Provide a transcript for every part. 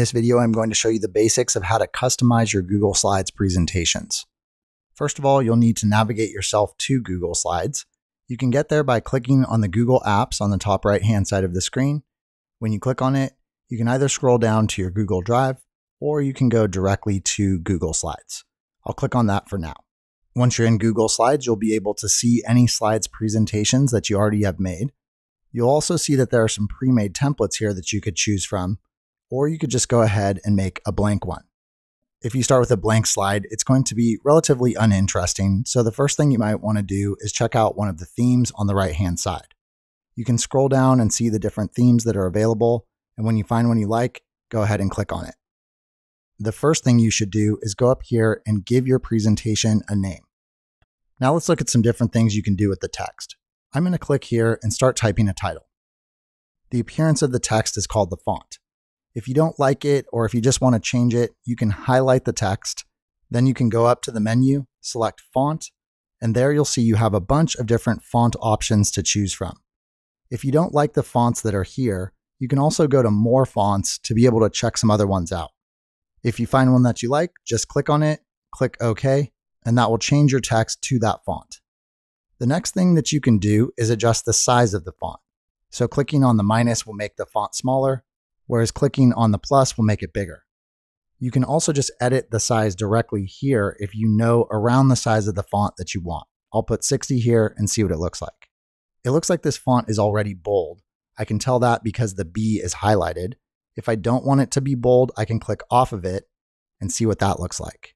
this video, I'm going to show you the basics of how to customize your Google Slides presentations. First of all, you'll need to navigate yourself to Google Slides. You can get there by clicking on the Google Apps on the top right hand side of the screen. When you click on it, you can either scroll down to your Google Drive or you can go directly to Google Slides. I'll click on that for now. Once you're in Google Slides, you'll be able to see any slides presentations that you already have made. You'll also see that there are some pre-made templates here that you could choose from, or you could just go ahead and make a blank one. If you start with a blank slide, it's going to be relatively uninteresting. So the first thing you might want to do is check out one of the themes on the right-hand side. You can scroll down and see the different themes that are available. And when you find one you like, go ahead and click on it the first thing you should do is go up here and give your presentation a name. Now let's look at some different things you can do with the text. I'm going to click here and start typing a title. The appearance of the text is called the font. If you don't like it or if you just want to change it, you can highlight the text. Then you can go up to the menu, select font, and there you'll see you have a bunch of different font options to choose from. If you don't like the fonts that are here, you can also go to more fonts to be able to check some other ones out. If you find one that you like, just click on it, click OK, and that will change your text to that font. The next thing that you can do is adjust the size of the font. So clicking on the minus will make the font smaller, whereas clicking on the plus will make it bigger. You can also just edit the size directly here if you know around the size of the font that you want. I'll put 60 here and see what it looks like. It looks like this font is already bold. I can tell that because the B is highlighted, if I don't want it to be bold, I can click off of it and see what that looks like.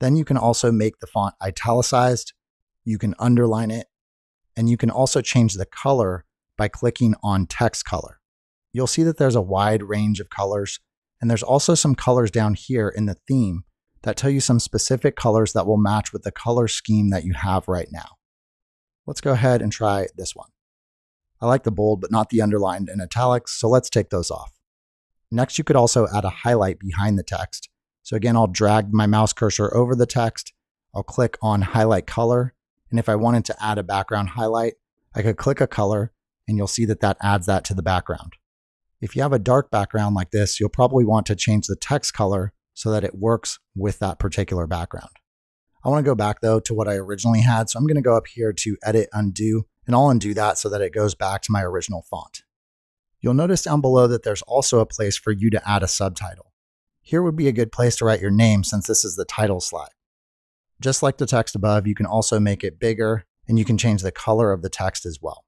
Then you can also make the font italicized, you can underline it, and you can also change the color by clicking on text color. You'll see that there's a wide range of colors, and there's also some colors down here in the theme that tell you some specific colors that will match with the color scheme that you have right now. Let's go ahead and try this one. I like the bold, but not the underlined and italics, so let's take those off. Next, you could also add a highlight behind the text. So again, I'll drag my mouse cursor over the text. I'll click on highlight color. And if I wanted to add a background highlight, I could click a color and you'll see that that adds that to the background. If you have a dark background like this, you'll probably want to change the text color so that it works with that particular background. I want to go back though to what I originally had. So I'm going to go up here to edit undo and I'll undo that so that it goes back to my original font. You'll notice down below that there's also a place for you to add a subtitle. Here would be a good place to write your name since this is the title slide. Just like the text above, you can also make it bigger and you can change the color of the text as well.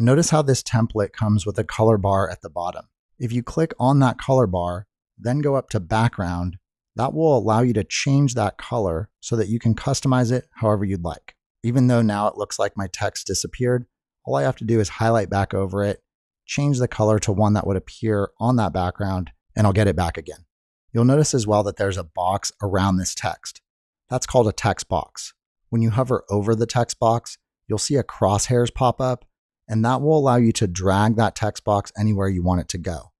Notice how this template comes with a color bar at the bottom. If you click on that color bar, then go up to background, that will allow you to change that color so that you can customize it however you'd like. Even though now it looks like my text disappeared, all I have to do is highlight back over it change the color to one that would appear on that background, and I'll get it back again. You'll notice as well that there's a box around this text. That's called a text box. When you hover over the text box, you'll see a crosshairs pop up, and that will allow you to drag that text box anywhere you want it to go.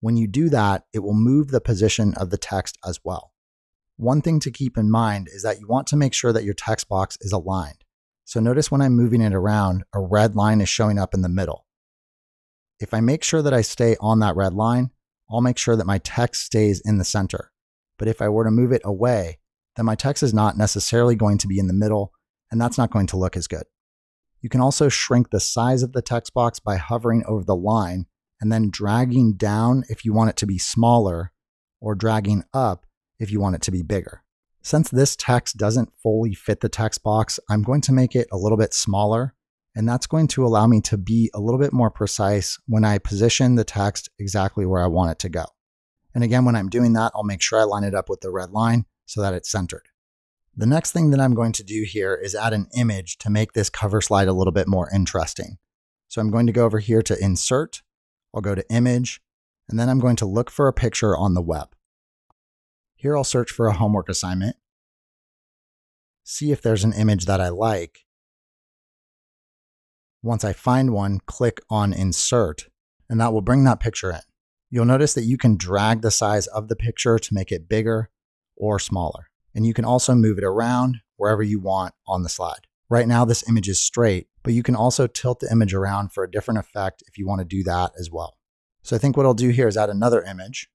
When you do that, it will move the position of the text as well. One thing to keep in mind is that you want to make sure that your text box is aligned. So notice when I'm moving it around, a red line is showing up in the middle. If I make sure that I stay on that red line, I'll make sure that my text stays in the center. But if I were to move it away, then my text is not necessarily going to be in the middle, and that's not going to look as good. You can also shrink the size of the text box by hovering over the line and then dragging down if you want it to be smaller, or dragging up if you want it to be bigger. Since this text doesn't fully fit the text box, I'm going to make it a little bit smaller and that's going to allow me to be a little bit more precise when I position the text exactly where I want it to go. And again, when I'm doing that, I'll make sure I line it up with the red line so that it's centered. The next thing that I'm going to do here is add an image to make this cover slide a little bit more interesting. So I'm going to go over here to insert, I'll go to image, and then I'm going to look for a picture on the web. Here I'll search for a homework assignment, see if there's an image that I like, once I find one, click on insert, and that will bring that picture in. You'll notice that you can drag the size of the picture to make it bigger or smaller. And you can also move it around wherever you want on the slide. Right now, this image is straight, but you can also tilt the image around for a different effect if you want to do that as well. So I think what I'll do here is add another image.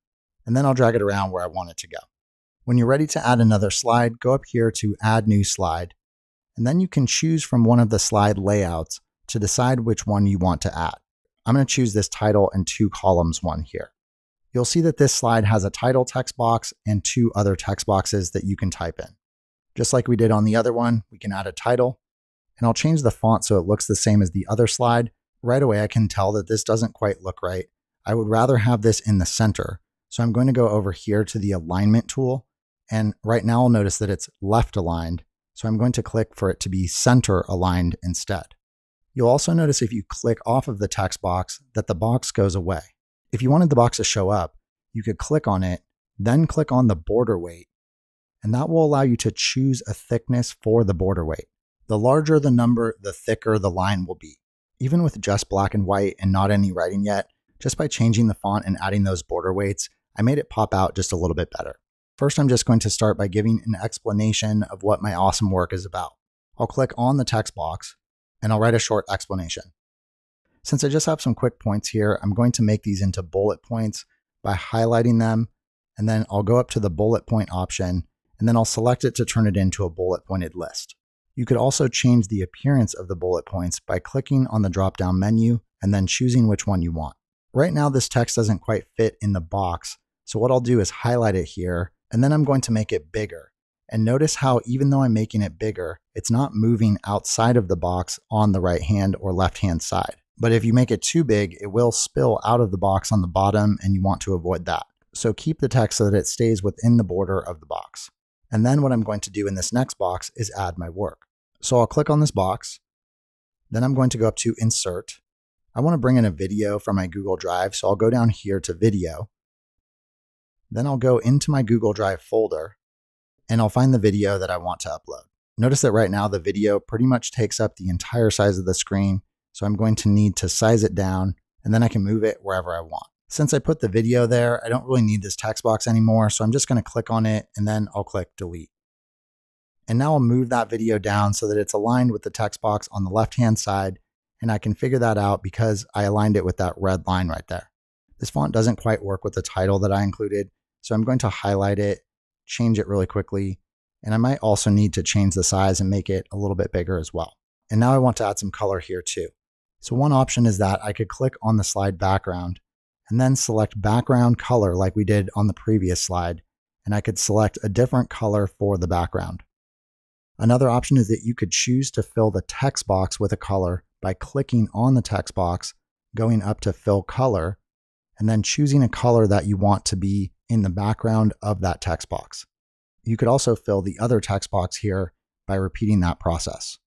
and then I'll drag it around where I want it to go. When you're ready to add another slide, go up here to Add New Slide, and then you can choose from one of the slide layouts to decide which one you want to add. I'm going to choose this title and two columns one here. You'll see that this slide has a title text box and two other text boxes that you can type in. Just like we did on the other one, we can add a title, and I'll change the font so it looks the same as the other slide. Right away, I can tell that this doesn't quite look right. I would rather have this in the center. So I'm going to go over here to the alignment tool and right now I'll notice that it's left aligned. So I'm going to click for it to be center aligned instead. You'll also notice if you click off of the text box that the box goes away. If you wanted the box to show up, you could click on it, then click on the border weight, and that will allow you to choose a thickness for the border weight. The larger the number, the thicker the line will be. Even with just black and white and not any writing yet, just by changing the font and adding those border weights, I made it pop out just a little bit better. First, I'm just going to start by giving an explanation of what my awesome work is about. I'll click on the text box and I'll write a short explanation. Since I just have some quick points here, I'm going to make these into bullet points by highlighting them, and then I'll go up to the bullet point option, and then I'll select it to turn it into a bullet pointed list. You could also change the appearance of the bullet points by clicking on the drop down menu and then choosing which one you want. Right now, this text doesn't quite fit in the box, so what I'll do is highlight it here and then I'm going to make it bigger. And notice how even though I'm making it bigger, it's not moving outside of the box on the right hand or left hand side. But if you make it too big, it will spill out of the box on the bottom and you want to avoid that. So keep the text so that it stays within the border of the box. And then what I'm going to do in this next box is add my work. So I'll click on this box. Then I'm going to go up to insert. I want to bring in a video from my Google Drive. So I'll go down here to video then I'll go into my Google Drive folder and I'll find the video that I want to upload. Notice that right now the video pretty much takes up the entire size of the screen. So I'm going to need to size it down and then I can move it wherever I want. Since I put the video there, I don't really need this text box anymore. So I'm just going to click on it and then I'll click delete. And now I'll move that video down so that it's aligned with the text box on the left hand side. And I can figure that out because I aligned it with that red line right there. This font doesn't quite work with the title that I included. So I'm going to highlight it, change it really quickly, and I might also need to change the size and make it a little bit bigger as well. And now I want to add some color here too. So one option is that I could click on the slide background and then select background color like we did on the previous slide, and I could select a different color for the background. Another option is that you could choose to fill the text box with a color by clicking on the text box, going up to fill color, and then choosing a color that you want to be in the background of that text box. You could also fill the other text box here by repeating that process.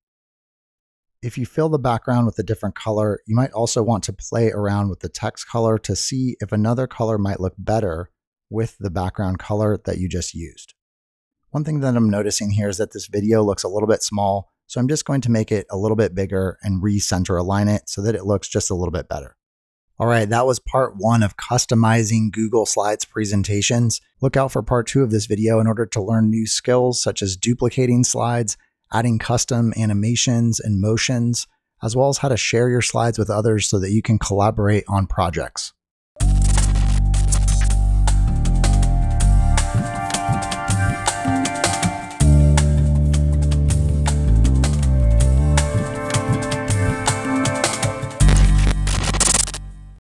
If you fill the background with a different color, you might also want to play around with the text color to see if another color might look better with the background color that you just used. One thing that I'm noticing here is that this video looks a little bit small, so I'm just going to make it a little bit bigger and recenter align it so that it looks just a little bit better. All right, that was part one of customizing Google Slides presentations. Look out for part two of this video in order to learn new skills such as duplicating slides, adding custom animations and motions, as well as how to share your slides with others so that you can collaborate on projects.